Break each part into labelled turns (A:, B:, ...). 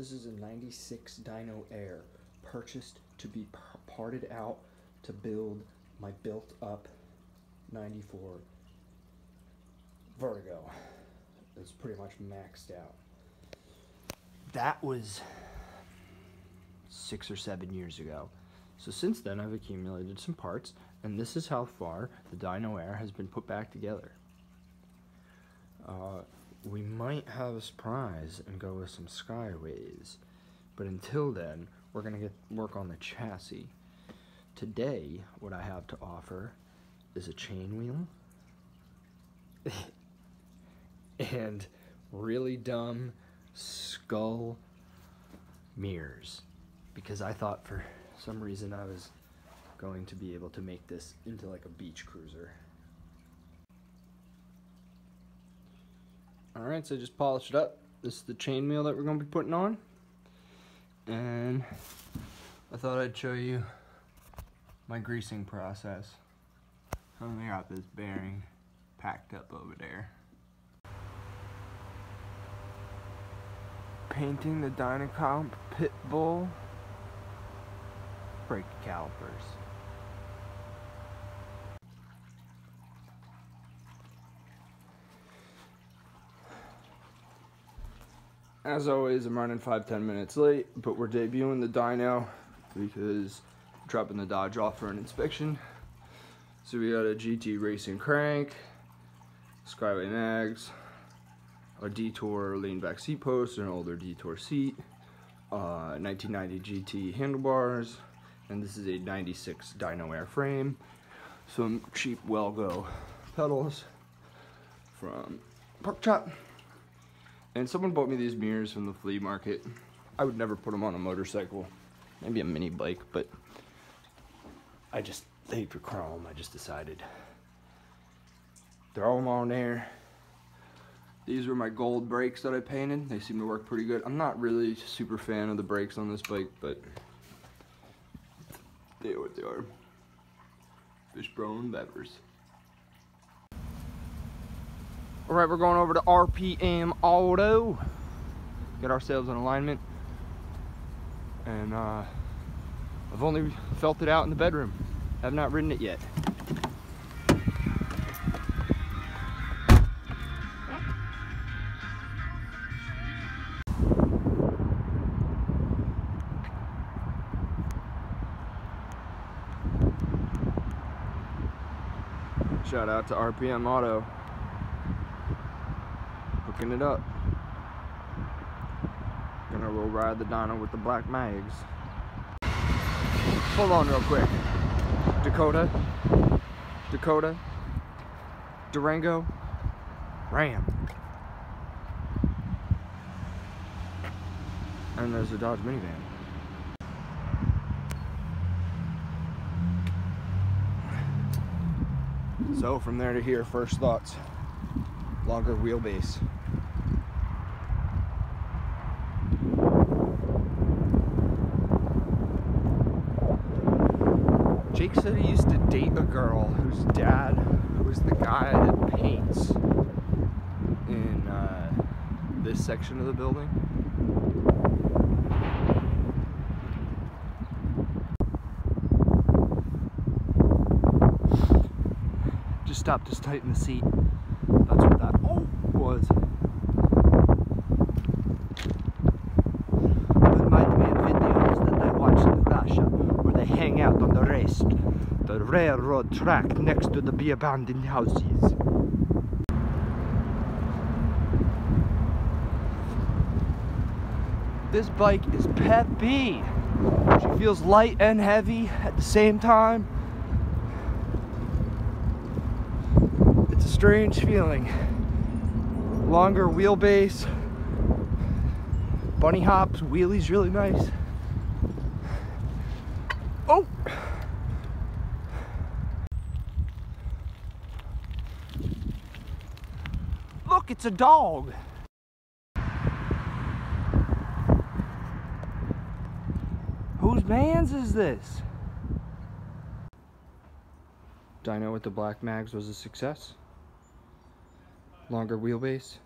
A: This is a 96 Dyno Air, purchased to be parted out to build my built up 94 Vertigo. It's pretty much maxed out. That was six or seven years ago. So since then, I've accumulated some parts, and this is how far the Dyno Air has been put back together. Uh, we might have a surprise and go with some Skyways, but until then, we're gonna get work on the chassis. Today, what I have to offer is a chain wheel and really dumb skull mirrors because I thought for some reason I was going to be able to make this into like a beach cruiser. Alright, so just polish it up. This is the chainmail that we're going to be putting on. And I thought I'd show you my greasing process. Oh, I only got this bearing packed up over there. Painting the Dia-Compe Pitbull brake calipers. As always, I'm running five ten minutes late, but we're debuting the dyno because dropping the Dodge off for an inspection. So we got a GT Racing crank, Skyway mags, a Detour lean back seat post, an older Detour seat, uh, 1990 GT handlebars, and this is a 96 dyno air frame. Some cheap Wellgo pedals from Pork Chop. And someone bought me these mirrors from the flea market. I would never put them on a motorcycle, maybe a mini bike, but I just, they for chrome, I just decided. They're all on there. These were my gold brakes that I painted. They seem to work pretty good. I'm not really super fan of the brakes on this bike, but they are what they are. Fishbone levers. All right, we're going over to RPM Auto. Get ourselves an alignment. And uh, I've only felt it out in the bedroom. I have not ridden it yet. Shout out to RPM Auto. It up. Gonna roll ride the dyno with the black mags. Hold on real quick. Dakota. Dakota. Durango. Ram. And there's a Dodge minivan. So from there to here, first thoughts. Longer wheelbase. Jake said he used to date a girl whose dad was the guy that paints in uh, this section of the building. Just stopped to tighten the seat. That's what that oh, was. Reminds me of videos that I watch in Russia where they hang out on the rest, the railroad track next to the abandoned houses. This bike is peppy. She feels light and heavy at the same time. It's a strange feeling. Longer wheelbase, bunny hops, wheelies really nice. Oh! Look, it's a dog. Whose man's is this? Dyno with the black mags was a success. Longer wheelbase.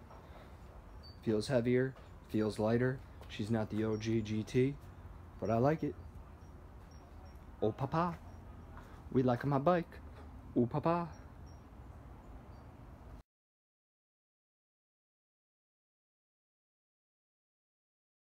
A: Feels heavier, feels lighter. She's not the OG GT, but I like it. Oh, papa. We like my bike. Oh, papa.